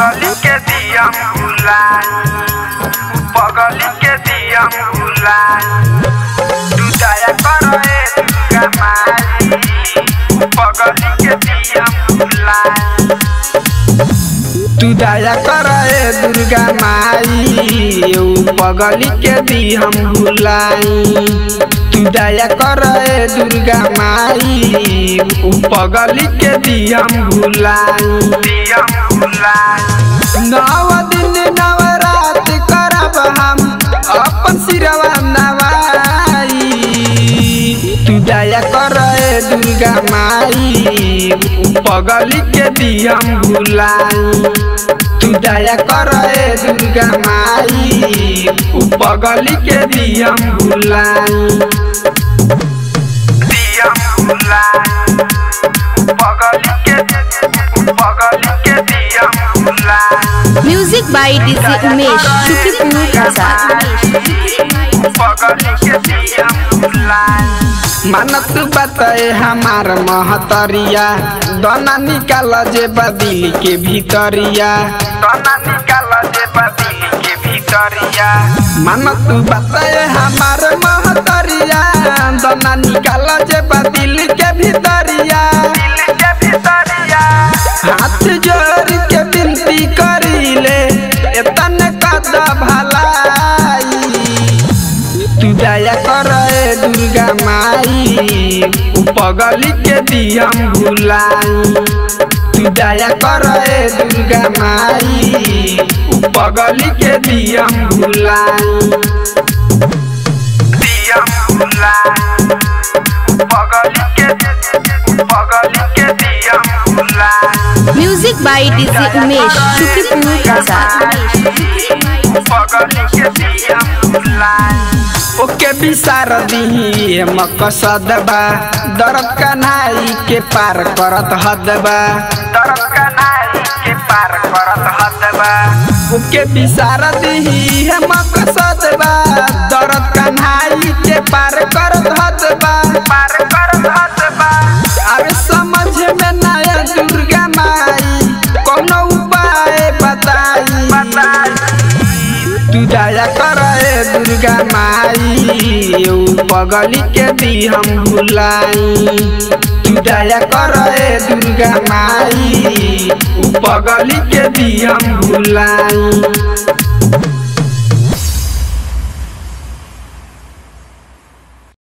पगल के दिया पगल के दिया तू दया करो ए दुर्गा माई पगल के दिया बुलाई तू दया कर ए दुर्गा माई पगल के दी हम भुलाई तू दया कर दुर्गा माई पगली के दियम भुलाई दियम भुलाई नव दिन नवरात करब हम, अपन सिरवा नवाई। तू दया कर दुर्गा माई पगली के दी हम भुलाई तू दया कर दुर्गा माई पगली के दी हम भुलाई बाय डीजे उमेश शुक्रिपुर आज़ाद मानत बताए हमार महतरिया। दोना निकाल जे बदिल के भीतरिया। दोना निकाल जे बदिल के भीतरिया। मानत बताए हमार कद भलाई तू दया कर दुर्गा माई पगली के दी हम भुलाई तू दया कर दुर्गा माई पगली के दी हम भुलाई दिया भुलाई पगली के पगली के दिया भुलाई music by DJ Umesh okay बिसारदी मकसदबा दरद नाई के पार करत हदबा। दरद नाई के पार करत हदबा। ओके बिसारदी मकसदबा दरद ए माई ऊ पगली के दी हम भुलाई दया कर दुर्गा माई पगली के दी हम भुलाई